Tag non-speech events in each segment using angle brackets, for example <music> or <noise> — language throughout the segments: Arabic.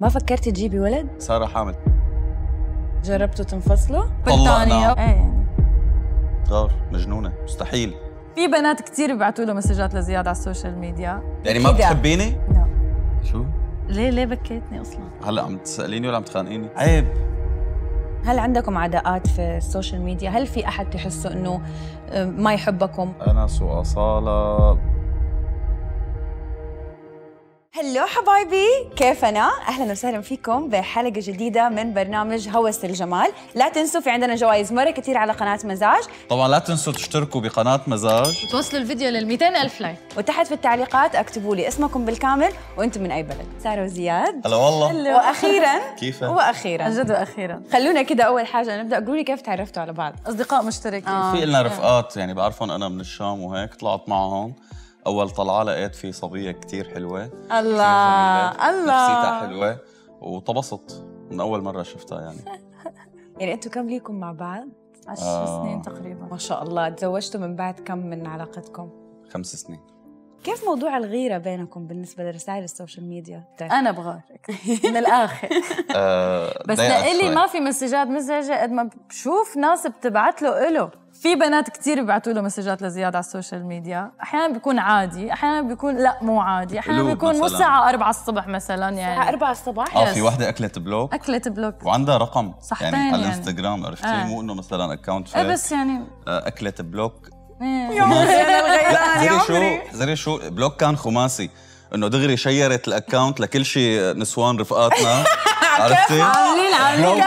ما فكرتي تجيبي ولد؟ سارة حامل جربتوا تنفصلوا؟ طلقنا إيه يعني. غار مجنونة. مستحيل. في بنات كثير بيبعتوا له مسجات لزياد على السوشيال ميديا. يعني ما أكيد. بتحبيني؟ لا. شو؟ ليه ليه بكيتني أصلا؟ هلأ عم تسأليني ولا عم تخانقيني؟ عيب. هل عندكم عداءات في السوشيال ميديا؟ هل في أحد تحسوا إنه آه، ما يحبكم؟ انس واصاله هلو حبايبي كيفنا؟ أهلا وسهلا فيكم بحلقة جديدة من برنامج هوس الجمال، لا تنسوا في عندنا جوائز مرة كثير على قناة مزاج، طبعا لا تنسوا تشتركوا بقناة مزاج. توصلوا الفيديو لل 200 ألف لايك. وتحت في التعليقات اكتبوا لي اسمكم بالكامل وأنتم من أي بلد. سارة وزياد. هلا والله. وأخيرا. <laughs> كيفك؟ وأخيرا. عن جد وأخيرا. خلونا كده أول حاجة نبدأ. قولوا لي كيف تعرفتوا على بعض؟ أصدقاء مشتركين. في لنا رفقات يعني بعرفهم أنا من الشام وهيك طلعت معهم. أول طلعة لقيت في صبية كتير حلوة الله الله نفسيتها حلوة وطبست من أول مرة شفتها يعني <laughs> يعني أنتم كم ليكم مع بعض؟ عشر آه. سنين تقريبا ما شاء الله تزوجتوا من بعد كم من علاقتكم؟ خمس سنين كيف موضوع الغيرة بينكم بالنسبة لرسائل السوشيال ميديا؟ أنا بغارك. <laughs> من الآخر. آه بس لإلي. ما في مسجات مزعجة قد ما بشوف ناس بتبعت له إله. في بنات كثير بيبعتوا له مسجات لزياد على السوشيال ميديا. أحيانا بيكون عادي أحيانا بيكون لا مو عادي. أحيانا بيكون مو. الساعة 4 الصبح مثلا الساعة يعني 4 الصباح آه. في وحدة اكلت block. اكلت block. وعندها رقم صحتين يعني على يعني. الإنستغرام عرفتي؟ آه. مو إنه مثلا account إيه فيك بس يعني آه، اكلت block. إيه. لا زرّي شو زري شو block كان خماسي. إنه دغري شيرت ال account لكل شيء نسوان رفقاتنا. <laughs> عرفتي؟ عاملين عاملين block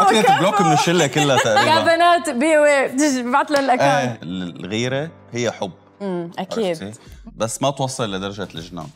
اكلت block من الشلة كلها يا تقريبا بنات by the way ببعت له ال account إيه الغيرة هي حب. امم أكيد. عرفتي؟ بس ما توصل لدرجة الجنان.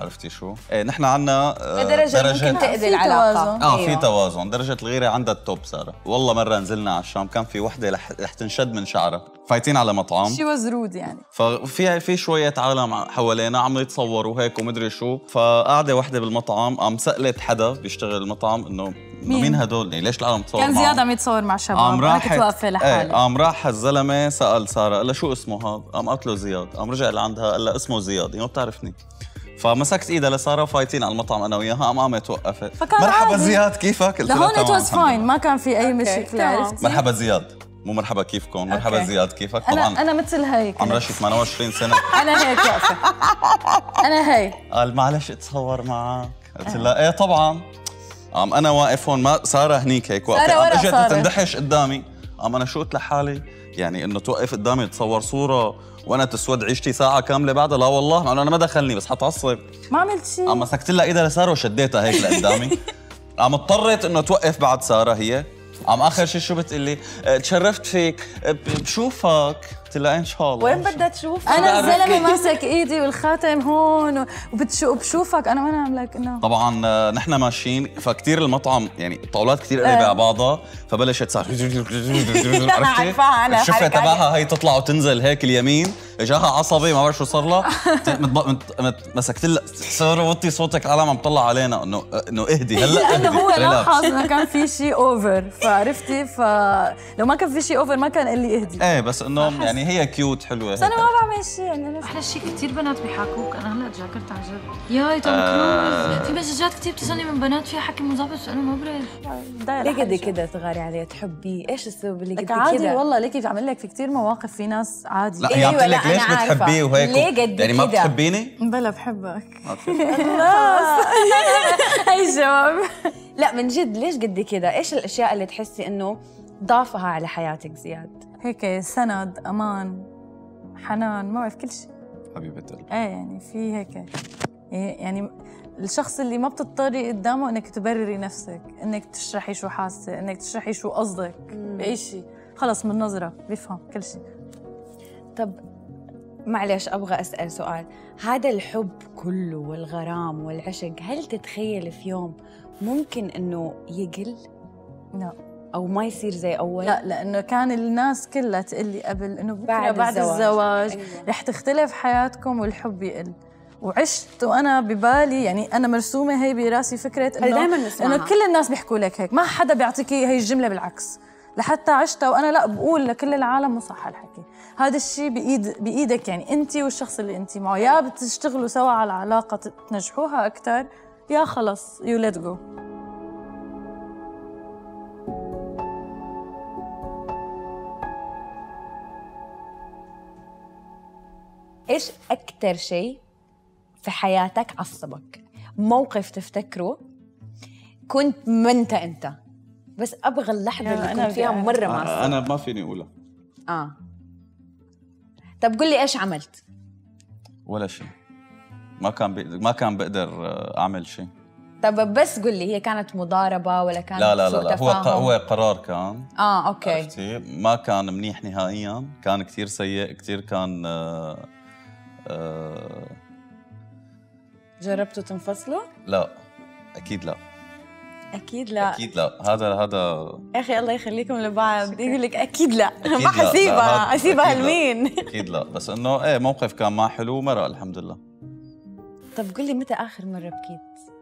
عرفتي شو؟ إيه نحن عنا آه، لدرجة ممكن درجات- تأذي في العلاقة. توازن. آه أيوة. في توازن. درجة الغيرة عندها ال top سارة. والله مرة نزلنا على الشام كان في وحدة رح, رح تنشد من شعرها. فايتين على مطعم شي was rude يعني ففي في شوية عالم حوالينا عم يتصوروا هيك ومدري شو فقاعدة وحدة بالمطعم قام سألت حدا بيشتغل المطعم إنه إنه مين؟ مين هدول يعني ليش العالم تصور كان؟ زياد عم يتصور مع شباب قام أنا راحت كنت واقفة إيه قام راح الزلمه سأل سارة قال لها شو اسمه هذا؟ قام قالت له زياد قام رجع لعندها قال لها اسمه زياد هي ما بتعرفني فمسكت إيدها لسارة فايتين على المطعم أنا وياها قام قامت وقفت فكان مرحبا عادي. زياد كيفك؟ قلت لهون it was fine. ما كان في أي مشكلة. عرفتي مرحبا زياد مو مرحبا كيفكم؟ مرحبا okay. زياد كيفك؟ أنا طبعا أنا مثل هيك عمرها شي 28 سنة. أنا هيك واقفة. أنا هيك. قال معلش اتصور معك. قلت لها إيه طبعا. قام أنا واقف هون ما سارة هنيك هيك واقفة. قام إجت. تندحش قدامي. قام أنا شو قلت لحالي؟ يعني إنه توقف قدامي تصور صورة وأنا تسود عيشتي ساعة كاملة بعدها. لا والله مع إنه أنا ما دخلني بس حتعصب. ما عملت شيء قام مسكت لها إيدها لسارة وشديتها هيك لقدامي. <laughs> قام اضطرت إنه توقف بعد سارة هي. قام آخر شيء شو بتقلي؟ أه، تشرفت فيك. ب- بشوفك. قلت لها إن شاء الله. وين بدها تشوف؟ أنا الزلمة. ماسك إيدي والخاتم هون وبشوفك. أنا وأنا عم لك انه طبعا آه، نحن ماشيين فكتير المطعم يعني الطاولات كتير قريبة على بعضها فبلشت صار <laughs> عرفتي؟ تبعها <laughs> هي تطلع وتنزل هيك اليمين. إجاها عصبي ما بعرف شو صار لها. <laughs> مسكت لها ساره وطي صوتك العالم عم تطلع علينا. انه إنه اهدي. هلأ لأنه اهدي. هو. لاحظ انه كان في شيء over فعرفتي؟ فلو ما كان في شيء over ما كان قال لي اهدي. إيه بس إنه يعني هي cute حلوة بس أنا. ما بعمل شيء يعني أنا أحلى شيء كثير بنات بيحاكوك أنا هلا تذكرت عن جد ياي توم كروز في مسجات كثير بتوصلني من بنات فيها حكي مظبط بس أنا ما بعرف ليه قد. كده تغاري عليه تحبيه؟ إيش السبب اللي لك قد عادي كده؟ والله ليكي عم لك في كثير مواقف في ناس عادي لا هي عم أيوة، تقول لك ليش. بتحبيه وهيك ليه قد يعني ما؟ بتحبيني؟ بلا بحبك <laughs> أوكي. <laughs> هي <laughs> جواب لا من جد ليش قد كده؟ إيش الأشياء اللي تحسي إنه ضافها على حياتك زياد؟ هيك سند أمان حنان ما بعرف كل شيء. حبيبة قلبي. إيه يعني في هيك يعني الشخص اللي ما بتضطري قدامه إنك تبرري نفسك إنك تشرحي شو حاسة إنك تشرحي شو قصدك بأي شيء. خلص من نظرة بيفهم كل شيء. طب معلش أبغى أسأل سؤال. هذا الحب كله والغرام والعشق هل تتخيل في يوم ممكن إنه يقل؟ لا. أو ما يصير زي أول؟ لا لأنه كان الناس كلها تقول لي قبل إنه بكرة بعد بعد, الزواج. الزواج, أيوة. رح تختلف حياتكم والحب يقل. وعشت وأنا ببالي يعني أنا مرسومة هي براسي فكرة إنه نسمعها. إنه كل الناس بيحكوا لك هيك. ما حدا بيعطيكي هي الجملة بالعكس. لحتى عشتها وأنا لا بقول لكل العالم مو صح هالحكي. هذا الشيء بإيد بإيدك يعني انت والشخص اللي انت معه. يا بتشتغلوا سوا على علاقة تنجحوها أكثر يا خلص يو ليت جو إيش أكثر شيء في حياتك عصبك؟ موقف تفتكره؟ كنت ما أنت. انت بس أبغى اللحظة اللي كنت فيها مرة معصب. أنا ما فيني أقولها. آه. طب قل لي إيش عملت؟ ولا شيء. ما كان بي... ما كان بقدر آه، أعمل شيء. طب بس قل لي هي كانت مضاربة ولا كانت لا لا لا, لا. هو؟ هو قرار كان. آه okay. عرفتي؟ ما كان منيح نهائيا. كان كتير سيء كتير كان آه آه جربتوا تنفصلوا؟ لا أكيد لا. أكيد لا. أكيد لا. هذا هذا أخي الله يخليكم لبعض. يقول لك أكيد لا. ما حسيبها اسيبها. لمين؟ أكيد لا. بس إنه إيه موقف كان ما حلو مرق الحمد لله طب قل لي متى آخر مرة بكيت؟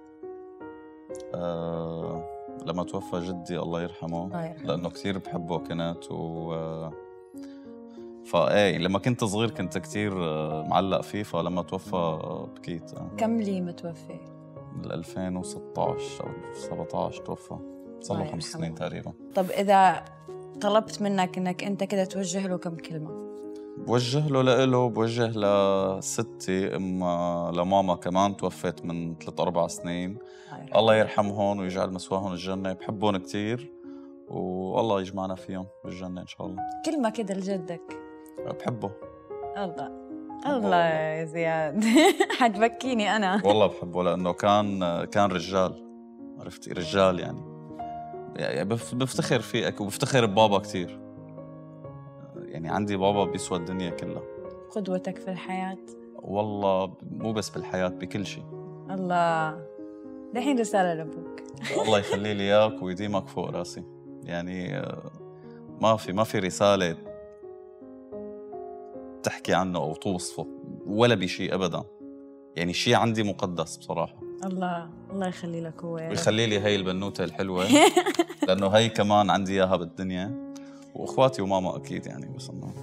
آه لما توفى جدي الله يرحمه الله يرحمه. لأنه كثير بحبه كنت و فايه لما كنت صغير كنت كثير معلق فيه فلما توفى آه، بكيت آه. كم لي متوفي؟ بال 2016 أو 17 توفى صار له خمس. سنين تقريبا. طب إذا طلبت منك إنك أنت كده توجه له كم كلمة؟ بوجه له لإله بوجه لستي إما لماما كمان توفت من ثلاث أربع سنين. الله يرحمهم ويجعل مسواهم الجنة بحبهم كثير والله يجمعنا فيهم بالجنة إن شاء الله. كلمة كده لجدك. بحبه الله. الله يا زياد. <laughs> حتبكيني أنا. <laughs> والله بحبه لأنه كان كان رجال. عرفتي رجال يعني. يعني بف- بفتخر فيك وبفتخر ببابا كثير يعني عندي بابا بيسوى الدنيا كلها. قدوتك في الحياة. والله مو بس بالحياة بكل شيء. الله. دحين رسالة لأبوك. <laughs> الله يخلي لي إياك ويديمك فوق راسي. يعني آه، ما في ما في رسالة تحكي عنه أو توصفه ولا بشيء أبدا. يعني شيء عندي مقدس بصراحة. الله الله يخلي لك هو. ويخلي لي هي البنوتة الحلوة. <laughs> لأنه هي كمان عندي إياها بالدنيا. وإخواتي وماما أكيد يعني بس إنه.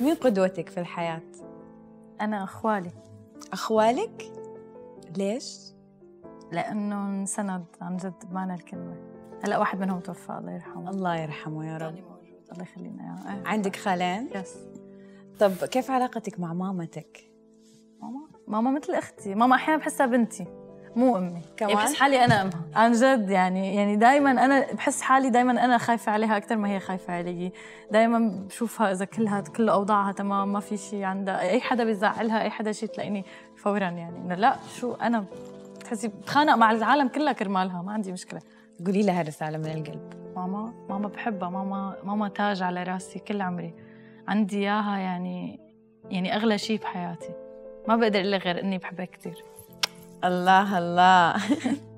مين قدوتك في الحياة؟ أنا أخوالي. أخوالك؟ ليش؟ لأنه انسند عن جد بمعنى الكلمة. هلأ واحد منهم توفى الله يرحمه. الله يرحمه يا رب. الله يخلينا اياه. عندك خالين؟ يس. طب كيف علاقتك مع مامتك؟ ماما؟ ماما مثل أختي. ماما أحيانا بحسها بنتي. مو أمي كمان؟ يعني بحس حالي أنا أمها. عن جد يعني يعني دائما أنا بحس حالي دائما أنا خايفة عليها أكثر ما هي خايفة علي. دائما بشوفها إذا كلها كل أوضاعها تمام ما في شيء عندها أي حدا بيزعلها أي حدا شيء تلاقيني فورا يعني. إنه لا شو أنا بتحسي بتخانق مع العالم كلها كرمالها ما عندي مشكلة. قولي لها رسالة من القلب. ماما ماما بحبها ماما ماما تاج على راسي كل عمري. عندي إياها يعني يعني أغلى شيء بحياتي. ما بقدر أقول لك غير إني بحبها كثير الله الله. <laughs>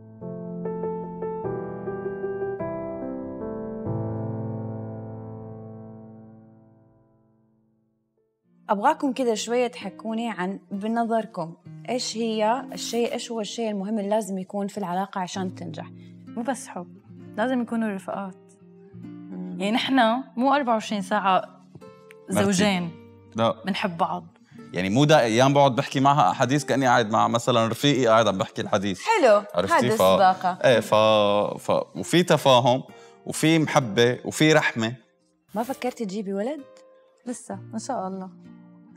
أبغاكم كده شوية تحكوني عن بنظركم. إيش هي الشيء إيش هو الشيء المهم اللي لازم يكون في العلاقة عشان تنجح؟ مو بس حب لازم يكونوا رفقات. يعني نحن مو 24 ساعة زوجين. لا. بنحب بعض. يعني مو دا أيام بقعد بحكي معها احاديث كأني قاعد مع مثلا رفيقي قاعد عم بحكي الحديث. حلو عرفتي؟ هذا ف... الصداقه إيه ف... ف... وفي تفاهم وفي محبة وفي رحمة. ما فكرتي تجيبي ولد؟ لسه إن شاء الله.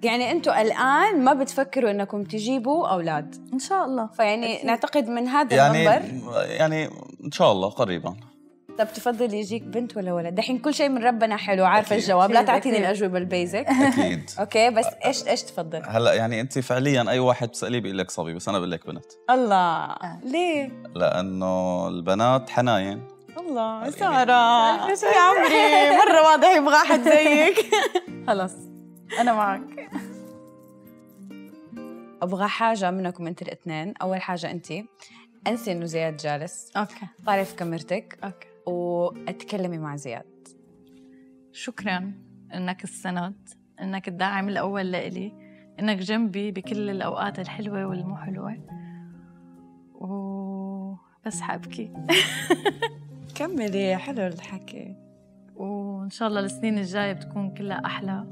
يعني أنتم الآن ما بتفكروا إنكم تجيبوا أولاد. إن شاء الله. فيعني أكيد. نعتقد من هذا يعني المنبر يعني إن شاء الله قريبا. طب تفضل يجيك بنت ولا ولد؟ دحين كل شيء من ربنا حلو عارفة. الجواب. لا <laughs> تعطيني. الأجوبة ال basic. <laughs> أكيد. <laughs> okay بس إيش إيش تفضل؟ هلأ يعني أنت فعليا أي واحد بتسأليه بيقول لك صبي بس أنا بقول لك بنت الله. ليه؟ لأنه البنات حناين الله سارة. إيش يا عمري. مرة واضح يبغى أحد زيك. خلص أنا معك. أبغى حاجة منكم أنت الاثنين. أول حاجة أنت. أنسي إنه زياد جالس. okay. طالعي في كاميرتك. أوكي. وأتكلمي مع زياد. شكرا. إنك السند إنك الداعم الأول لإلي. إنك جنبي بكل الأوقات الحلوة والمو حلوة و بس حأبكي. <laughs> كملي. حلو الحكي. وإن شاء الله السنين الجاية بتكون كلها أحلى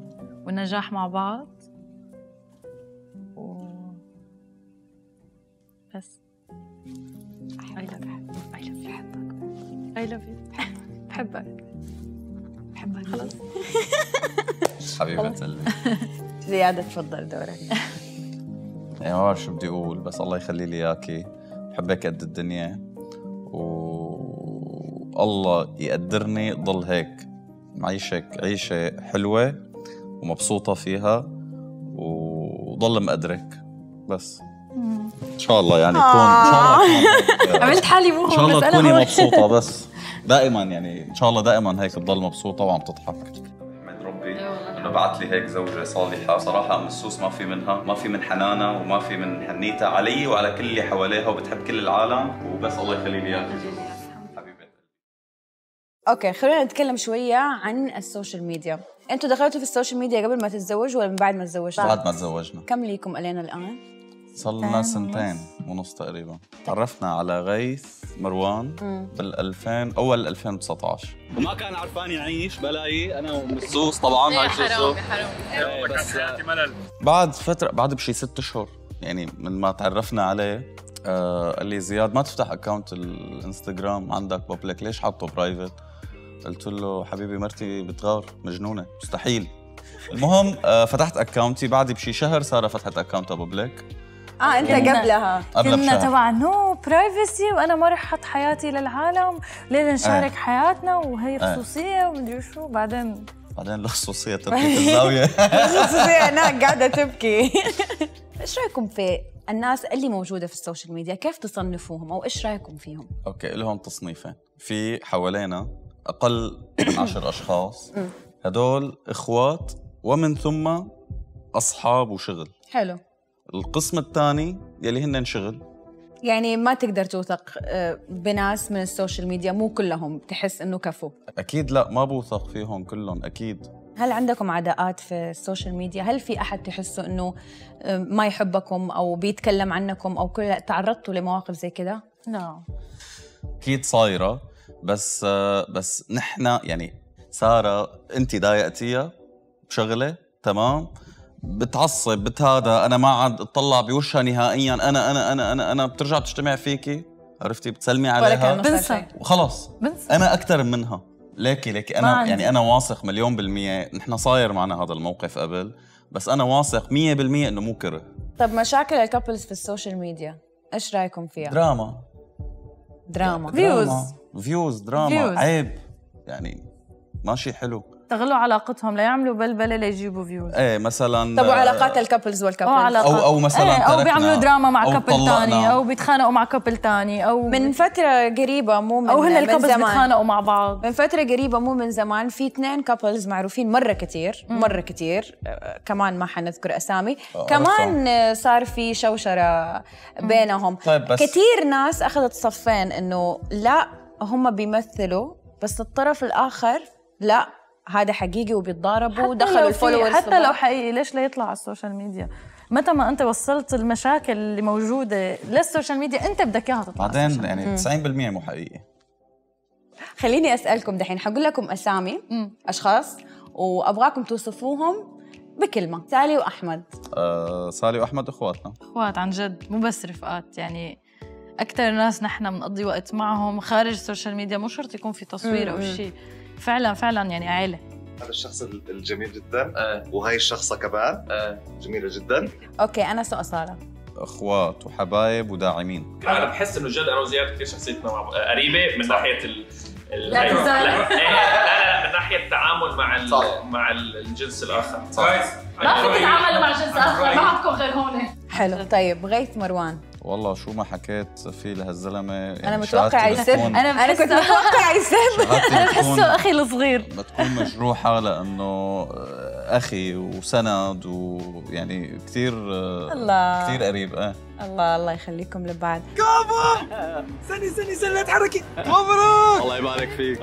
والنجاح مع بعض. و... بس. I love you. بحبك. بحبك. خلص حبيبة قلبي زيادة تفضل دورك. يعني ما بعرف شو بدي أقول بس الله يخلي لي إياكي. بحبك قد الدنيا. والله يقدرني ضل هيك معيشك عيشة حلوة ومبسوطة فيها. وضل مقدرك. بس. إن شاء الله يعني تكون إن شاء الله <laughs> عملت حالي مو إن شاء الله تكوني. مبسوطة <laughs> بس. دائما يعني إن شاء الله دائما هيك تضل مبسوطة وعم تضحك. أحمد ربي انه بعث لي هيك زوجة صالحة. صراحة ام السوس ما في منها ما في من حنانها وما في من حنيتها علي وعلى كل اللي حواليها وبتحب كل العالم. وبس الله يخلي لي اياك okay خلينا نتكلم شوية عن السوشيال ميديا. أنتوا دخلتوا في السوشيال ميديا قبل ما تتزوجوا ولا من بعد ما تزوجتوا؟ بعد ما تزوجنا. كم ليكم الين الآن؟ صار لنا سنتين ونص تقريبا. تعرفنا على غيث مروان بال 2000 أول 2019 وما كان عرفان يعيش بلاقي أنا ومسوس طبعا هاي حرام حرام. بس بعد فترة بعد بشي ست اشهر يعني من ما تعرفنا عليه آه قال لي زياد ما تفتح account الإنستغرام عندك public ليش حاطه private؟ قلت له حبيبي مرتي بتغار مجنونة مستحيل. المهم آه فتحت account ي بعد بشي شهر ساره فتحت account ها public آه أنت كنا- قبلها. قبل كنا تبع no privacy وأنا ما رح أحط حياتي للعالم ليه نشارك آه. حياتنا وهي آه. خصوصية ومدري شو. بعدين بعدين الخصوصية تركي في الزاوية. <laughs> خصوصية هناك قاعدة تبكي. <laughs> إيش رأيكم في الناس اللي موجودة في السوشيال ميديا؟ كيف تصنفوهم؟ أو إيش رأيكم فيهم؟ okay لهم تصنيفين. في حوالينا أقل من <coughs> عشر أشخاص. هدول إخوات ومن ثم أصحاب وشغل. حلو. القسم الثاني يلي هن شغل يعني ما تقدر توثق آه، بناس من ال social media مو كلهم تحس إنه كفو. أكيد لا ما بوثق فيهم كلهم أكيد. هل عندكم عداءات في ال social media؟ هل في أحد تحسوا إنه آه، ما يحبكم أو بيتكلم عنكم أو كل تعرضتوا لمواقف زي كده؟ لا. أكيد صايرة بس آه، بس نحن يعني سارة انت ضايقتيها بشغلة تمام؟ بتعصب بتهذا أنا ما عاد أطلع بوشها نهائيا أنا أنا أنا أنا أنا بترجع بتجتمع فيكي عرفتي بتسلمي عليها بنسى. وخلص بنسى. أنا أكثر منها ليكي ليكي أنا عندي. يعني أنا واثق مليون بالمية نحن صاير معنا هذا الموقف قبل بس أنا واثق مية بالمية إنه مو كره طب مشاكل ال couples في ال social media إيش رأيكم فيها؟ دراما دراما views. دراما. views دراما views. عيب يعني ماشي حلو استغلوا علاقتهم ليعملوا بلبله ليجيبوا views إيه مثلا طب وعلاقات ال couples أو وال couples علاقات. أو- أو مثلاً إيه أو بيعملوا دراما مع couple. تاني أو بيتخانقوا مع couple تاني أو من فترة قريبة مو من أو هن ال couples. بيتخانقوا مع بعض. من فترة قريبة مو من زمان. في اثنين couples معروفين مرة كتير مرة كتير. آه، كمان ما حنذكر أسامي. آه، كمان صار في شوشرة بينهم. طيب بس- كتير ناس أخذت صفين إنه لا هم بيمثلوا بس الطرف الآخر لا. هذا حقيقي وبيتضاربوا في- ال followers حتى لو حقيقي ليش لا يطلع على ال social media؟ متى ما أنت وصلت المشاكل اللي موجودة لل social media أنت بدك إياها تطلع على بعدين يعني 90% مو حقيقي. خليني أسألكم دحين حقول لكم أسامي أشخاص وأبغاكم توصفوهم بكلمة. سالي وأحمد. آه سالي وأحمد أخواتنا. أخوات عن جد مو بس رفقات يعني أكثر ناس نحن بنقضي وقت معهم خارج ال social media مو شرط يكون في تصوير أو شيء فعلا فعلا يعني عائله هذا الشخص الجميل جدا. إيه وهي الشخصة كمان إيه جميلة جدا. okay أنا سو أصالة أخوات وحبايب وداعمين. أنا بحس إنه جد أنا وزياد كثير شخصيتنا مع بعض- قريبة من ناحية ال ال- لا أيوة. لا إيه، لا لا من ناحية التعامل مع ال- صح. مع ال- الجنس الآخر. ما فيك تتعاملوا مع جنس اخر ما عندكم غير هون. حلو. طيب غيث مروان. والله شو ما حكيت في لهالزلمه يعني أنا متوقع يسب أنا أنا كنت متوقع يسب بتكون بحسه أخي الصغير. بتكون مجروحة لأنه أخي وسند ويعني كثير الله. كثير قريب إيه. الله الله يخليكم لبعض. الله يبارك فيك.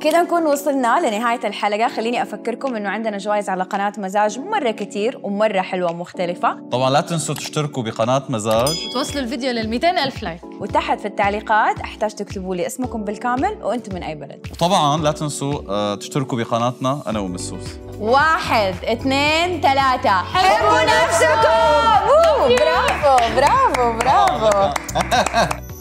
كده نكون وصلنا لنهاية الحلقة. خليني أفكركم أنه عندنا جوائز على قناة مزاج مرة كتير ومرة حلوة ومختلفة. طبعا لا تنسوا تشتركوا بقناة مزاج. توصلوا الفيديو لل 200 ألف لايك. وتحت في التعليقات أحتاج تكتبوا لي اسمكم بالكامل وأنتم من أي بلد. وطبعا لا تنسوا آه، تشتركوا بقناتنا أنا ومسوس. واحد اثنين ثلاثة. حبوا نفسكم! <laughs> برافو برافو برافو. <laughs>